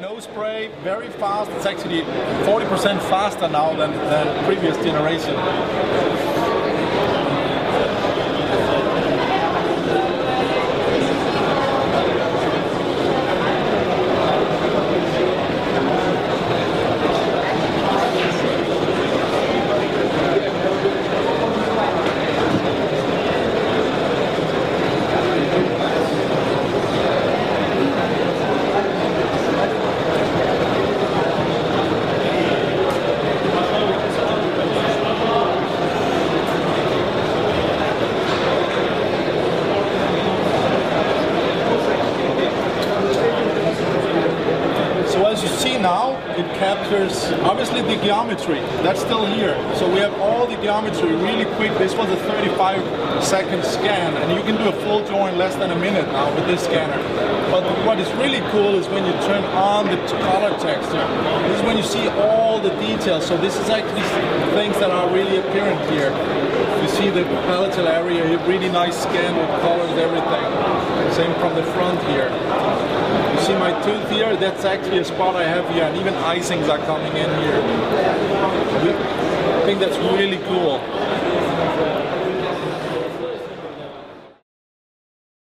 no spray, very fast. It's actually 40% faster now than, than previous generation. So as you see now, it captures obviously the geometry. That's still here. So we have all the geometry really quick. This was a 35 second scan and you can do a full draw in less than a minute now with this scanner. But what is really cool is when you turn on the color texture. This is when you see all the details. So this is actually things that are really apparent here. You see the palatal area, a really nice scan with colors, everything. Same from the front here. Here? That's actually a spot I have here, and even icings are coming in here. I think that's really cool.